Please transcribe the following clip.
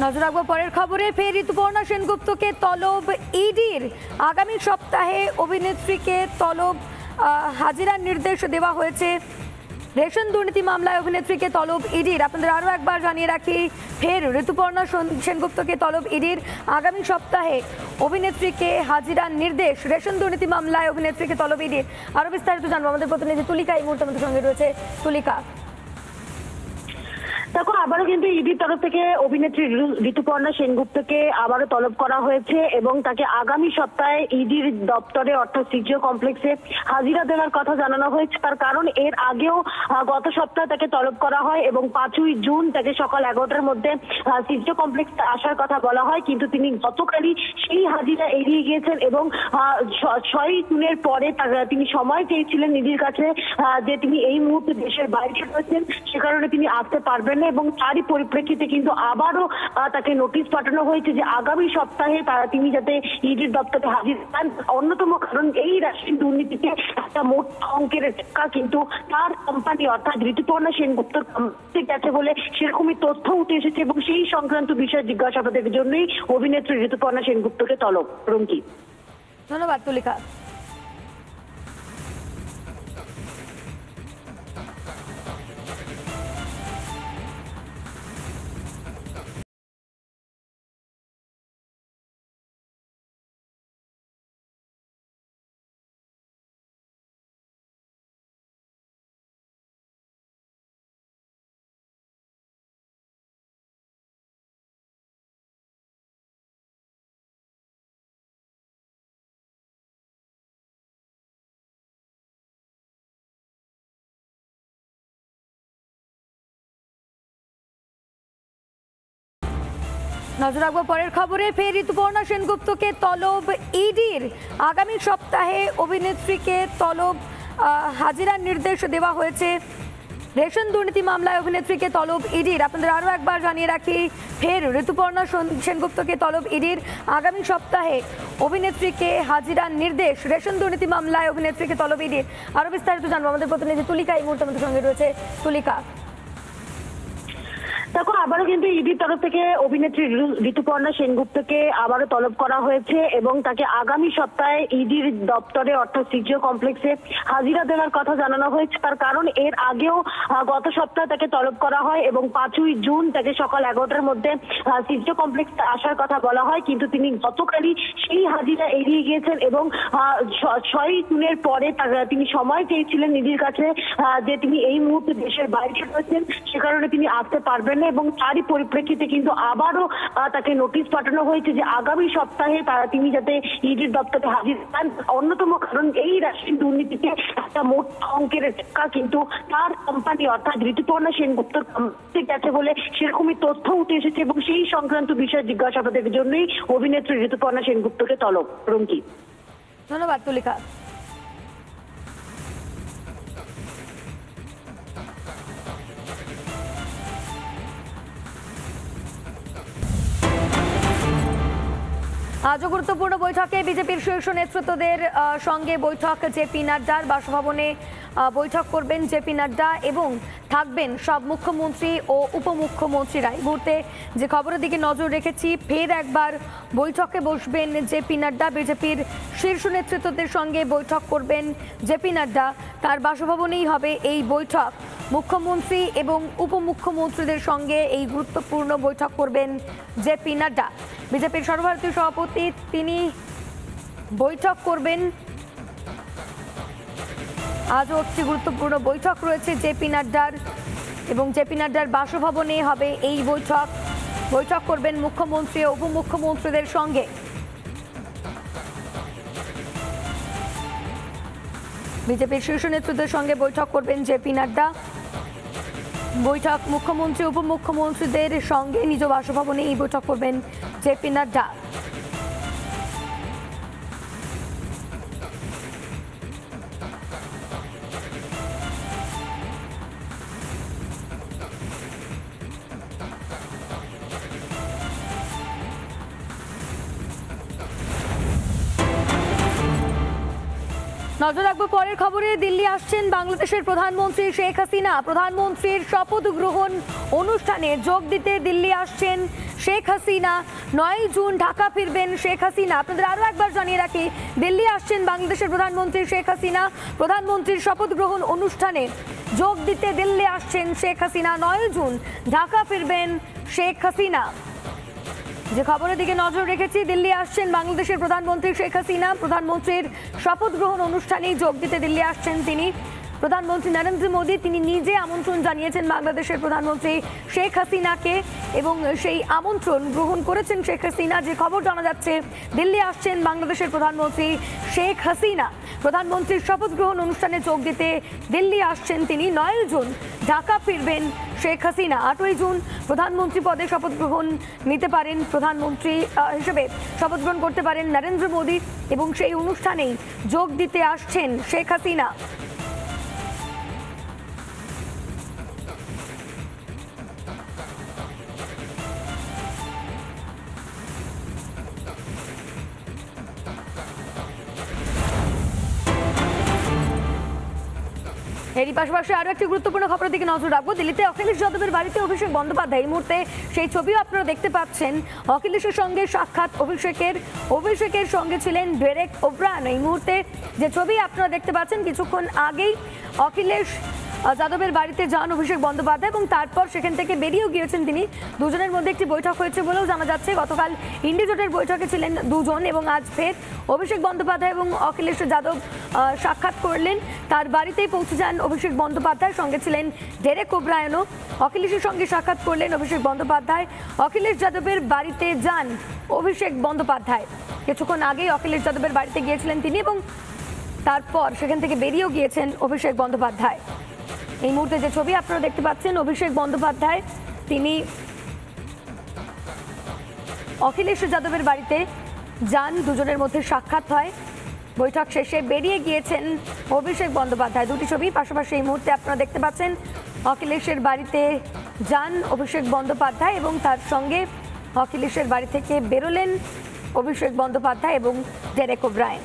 নজর রাখব পরের খবরে, ফের ঋতুপর্ণা সেনগুপ্তকে তলব ইডির। আগামী সপ্তাহে অভিনেত্রীকে তলব হাজিরার নির্দেশ দেওয়া হয়েছে। রেশন দুর্নীতি মামলায় অভিনেত্রীকে তলব ইডির। আপনাদের আরও একবার জানিয়ে রাখি, ফের ঋতুপর্ণা সেন- সেনগুপ্তকে তলব ইডির। আগামী সপ্তাহে অভিনেত্রীকে হাজিরার নির্দেশ, রেশন দুর্নীতি মামলায় অভিনেত্রীকে তলব ইডির। আরও বিস্তারিত জানব। আমাদের প্রতিনিধি তুলিকা এই মুহূর্তে আমাদের সঙ্গে রয়েছে। তুলিকা। দেখো, আবারও কিন্তু ইডির তরফ থেকে অভিনেত্রী ঋতুপর্ণা সেনগুপ্তকে আবারও তলব করা হয়েছে এবং তাকে আগামী সপ্তাহে ইডির দপ্তরে, অর্থাৎ সিজিও কমপ্লেক্সে হাজিরা দেওয়ার কথা জানানো হয়েছে। তার কারণ, এর আগেও গত সপ্তাহে তাকে তলব করা হয় এবং পাঁচই জুন তাকে সকাল এগারোটার মধ্যে সিজিও কমপ্লেক্সে আসার কথা বলা হয়। কিন্তু তিনি গতকালই সেই হাজিরা এড়িয়ে গিয়েছেন এবং ছয় জুনের পরে তিনি সময় চেয়েছিলেন নিধির কাছে যে তিনি এই মুহূর্তে দেশের বাইরে রয়েছেন। সে কারণে তিনি আসতে পারবেন না এবং তারই পরিপ্রেক্ষিতে কিন্তু আবারও তাকে নোটিশ পাঠানো হয়েছে যে আগামী সপ্তাহে তারা তিনি যাতে ইডির দপ্তরে হাজির হন। অন্যতম কারণ এই রাশির দুর্নীতিতে একটা মোট অঙ্কের টাকা কিন্তু তার কোম্পানি অর্থাৎ ঋতুপর্ণা সেনগুপ্তর কোম্পানি গেছে বলে সেরকমই তথ্য উঠে এসেছে এবং সেই সংক্রান্ত বিষয়ে জিজ্ঞাসাবাদের জন্যই অভিনেত্রী ঋতুপর্ণা সেনগুপ্তকে তলব রঙ্কি ধন্যবাদ তুলিকা। নজর রাখব পরের খবরে, ফের ঋতুপর্ণা সেনগুপ্তকে তলব ইডির। আগামী সপ্তাহে অভিনেত্রীকে তলব হাজিরার নির্দেশ দেওয়া হয়েছে। রেশন দুর্নীতি মামলায় অভিনেত্রীকে তলব ইডির। আপনাদের আরও একবার জানিয়ে রাখি, ফের ঋতুপর্ণা সেন- সেনগুপ্তকে তলব ইডির। আগামী সপ্তাহে অভিনেত্রীকে হাজিরার নির্দেশ, রেশন দুর্নীতি মামলায় অভিনেত্রীকে তলব ইডির। আরও বিস্তারিত জানব। আমাদের প্রতিনিধি তুলিকা এই মুহূর্তে আমাদের সঙ্গে রয়েছে তুলিকা। দেখো, আবারও কিন্তু ইডির তরফ থেকে অভিনেত্রী ঋতুপর্ণা সেনগুপ্তকে আবারও তলব করা হয়েছে এবং তাকে আগামী সপ্তাহে ইডির দপ্তরে, অর্থাৎ সিজিও কমপ্লেক্সে হাজিরা দেওয়ার কথা জানানো হয়েছে। তার কারণ, এর আগেও গত সপ্তাহে তাকে তলব করা হয় এবং পাঁচই জুন তাকে সকাল এগারোটার মধ্যে সিজিও কমপ্লেক্স আসার কথা বলা হয়। কিন্তু তিনি গতকালই সেই হাজিরা এড়িয়ে গিয়েছেন এবং ছয় জুনের পরে তিনি সময় চেয়েছিলেন নিধির কাছে যে তিনি এই মুহূর্তে দেশের বাইরে রয়েছেন। সে কারণে তিনি আসতে পারবেন না এবং তারই পরিপ্রেক্ষিতে কিন্তু আবারও তাকে নোটিশ পাঠানো হয়েছে যে আগামী সপ্তাহে তারা তিনি যাতে ইডির দপ্তরে হাজির হন। অন্যতম কারণ এই রাশির দুর্নীতিতে একটা মোট অঙ্কের টাকা কিন্তু তার কোম্পানি অর্থাৎ ঋতুপর্ণা সেনগুপ্তর কোম্পানি গেছে বলে সেরকমই তথ্য উঠে এসেছে এবং সেই সংক্রান্ত বিষয়ে জিজ্ঞাসাবাদের জন্যই অভিনেত্রী ঋতুপর্ণা সেনগুপ্তকে তলব রঙ্কি ধন্যবাদ, তুলিকা। আজও গুরুত্বপূর্ণ বৈঠকে বিজেপির শীর্ষ নেতৃত্বদের সঙ্গে বৈঠক জেপি নাড্ডার, বাসভবনে বৈঠক করবেন জেপি নাড্ডা এবং থাকবেন সব মুখ্যমন্ত্রী ও উপমুখ্যমন্ত্রীরা এই মুহূর্তে যে খবরের দিকে নজর রেখেছি, ফের একবার বৈঠকে বসবেন জেপি নাড্ডা। বিজেপির শীর্ষ নেতৃত্বদের সঙ্গে বৈঠক করবেন জেপি নাড্ডা। তার বাসভবনেই হবে এই বৈঠক। মুখ্যমন্ত্রী এবং উপমুখ্যমন্ত্রীদের সঙ্গে এই গুরুত্বপূর্ণ বৈঠক করবেন জেপি নাড্ডা। বিজেপির সর্বভারতীয় সভাপতি, তিনি বৈঠক করবেন। আজও একটি গুরুত্বপূর্ণ বৈঠক রয়েছে জেপি নাড্ডার এবং জেপি নাড্ডার বাসভবনে হবে এই বৈঠক। বৈঠক করবেন মুখ্যমন্ত্রী ও উপমুখ্যমন্ত্রীদের সঙ্গে। বিজেপির শীর্ষ নেতৃত্বের সঙ্গে বৈঠক করবেন জেপি নাড্ডা। বৈঠক। মুখ্যমন্ত্রী উপমুখ্যমন্ত্রীদের সঙ্গে নিজ বাসভবনে এই বৈঠক করবেন জেপি নাড্ডা। নজর রাখব পরের খবরে। দিল্লি আসছেন বাংলাদেশের প্রধানমন্ত্রী শেখ হাসিনা। প্রধানমন্ত্রীর শপথ গ্রহণ অনুষ্ঠানে যোগ দিতে দিল্লি আসছেন শেখ হাসিনা। নয় জুন ঢাকা ফিরবেন শেখ হাসিনা। আপনাদের আরও একবার জানিয়ে রাখি, দিল্লি আসছেন বাংলাদেশের প্রধানমন্ত্রী শেখ হাসিনা। প্রধানমন্ত্রীর শপথ গ্রহণ অনুষ্ঠানে যোগ দিতে দিল্লি আসছেন শেখ হাসিনা। নয় জুন ঢাকা ফিরবেন শেখ হাসিনা। যে খবরের দিকে নজর রেখেছি, দিল্লি আসছেন বাংলাদেশের প্রধানমন্ত্রী শেখ হাসিনা। প্রধানমন্ত্রীর শপথ গ্রহণ অনুষ্ঠানে যোগ দিতে দিল্লি আসছেন তিনি। প্রধানমন্ত্রী নরেন্দ্র মোদী, তিনি নিজে আমন্ত্রণ জানিয়েছেন বাংলাদেশের প্রধানমন্ত্রী শেখ হাসিনাকে এবং সেই আমন্ত্রণ গ্রহণ করেছেন শেখ হাসিনা। যে খবর জানা যাচ্ছে, দিল্লি আসছেন বাংলাদেশের প্রধানমন্ত্রী শেখ হাসিনা। প্রধানমন্ত্রীর শপথ গ্রহণ অনুষ্ঠানে যোগ দিতে দিল্লি আসছেন তিনি। নয় জুন ঢাকা ফিরবেন শেখ হাসিনা। আটই জুন প্রধানমন্ত্রী পদে শপথ গ্রহণ নিতে পারেন প্রধানমন্ত্রী হিসেবে শপথ গ্রহণ করতে পারেন নরেন্দ্র মোদী এবং সেই অনুষ্ঠানেই যোগ দিতে আসছেন শেখ হাসিনা। এরই পাশাপাশি আরও একটি গুরুত্বপূর্ণ খবরের দিকে নজর রাখব। দিল্লিতে অখিলেশ যাদবের বাড়িতে অভিষেক বন্দ্যোপাধ্যায়। এই মুহূর্তে সেই ছবিও আপনারা দেখতে পাচ্ছেন। অখিলেশের সঙ্গে সাক্ষাৎ অভিষেকের অভিষেকের সঙ্গে ছিলেন ডেরেক ওব্রান। এই মুহূর্তে যে ছবি আপনারা দেখতে পাচ্ছেন, কিছুক্ষণ আগেই অখিলেশ যাদবের বাড়িতে যান অভিষেক বন্দ্যোপাধ্যায় এবং তারপর সেখান থেকে বেরিয়েও গিয়েছেন তিনি। দুজনের মধ্যে একটি বৈঠক হয়েছে বলেও জানা যাচ্ছে। গতকাল ইন্ডি জোটের বৈঠকে ছিলেন দুজন এবং আজ ফের অভিষেক বন্দ্যোপাধ্যায় এবং অখিলেশ যাদব সাক্ষাৎ করলেন। তার বাড়িতেই পৌঁছে যান অভিষেক বন্দ্যোপাধ্যায়, সঙ্গে ছিলেন ডেরেক ওব্রায়নও। অখিলেশের সঙ্গে সাক্ষাৎ করলেন অভিষেক বন্দ্যোপাধ্যায়। অখিলেশ যাদবের বাড়িতে যান অভিষেক বন্দ্যোপাধ্যায়। কিছুক্ষণ আগেই অখিলেশ যাদবের বাড়িতে গিয়েছিলেন তিনি এবং তারপর সেখান থেকে বেরিয়েও গিয়েছেন অভিষেক বন্দ্যোপাধ্যায়। এই মুহূর্তে যে ছবি আপনারা দেখতে পাচ্ছেন, অভিষেক বন্দ্যোপাধ্যায়, তিনি অখিলেশ যাদবের বাড়িতে যান, দুজনের মধ্যে সাক্ষাৎ হয়। বৈঠক শেষে বেরিয়ে গিয়েছেন অভিষেক বন্দ্যোপাধ্যায়। দুটি ছবি পাশাপাশি এই মুহূর্তে আপনারা দেখতে পাচ্ছেন, অখিলেশের বাড়িতে যান অভিষেক বন্দ্যোপাধ্যায় এবং তার সঙ্গে অখিলেশের বাড়ি থেকে বেরোলেন অভিষেক বন্দ্যোপাধ্যায় এবং ডেরেক ওব্রায়ন।